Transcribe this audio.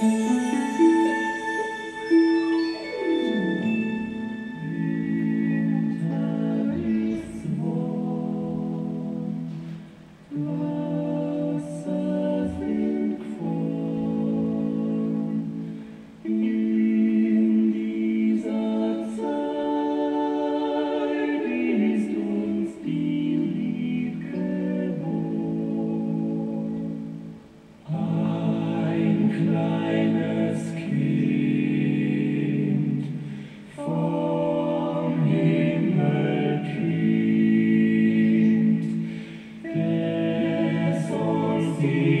Mm-hmm. Sky.